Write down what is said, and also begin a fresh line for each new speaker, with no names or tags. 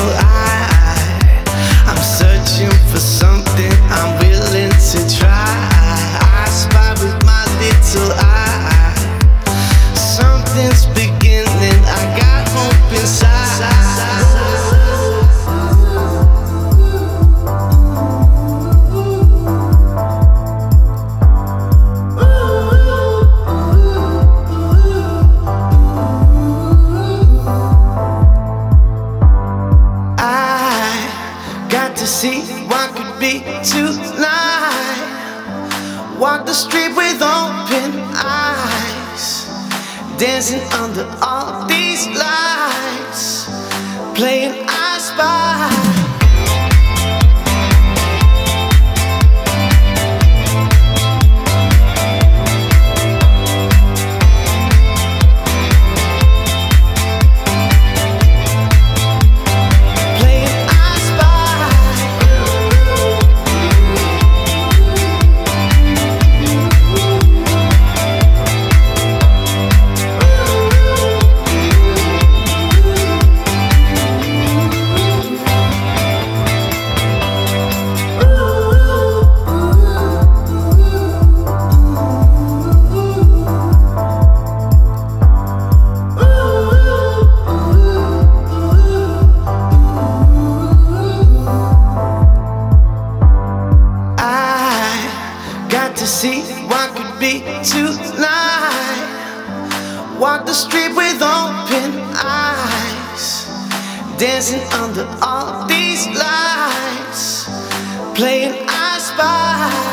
I see what could be tonight. Walk the street with open eyes, dancing under all these lights, playing I spy. Got to see what could be tonight. Walk the street with open eyes, dancing under all these lights, playing I spy.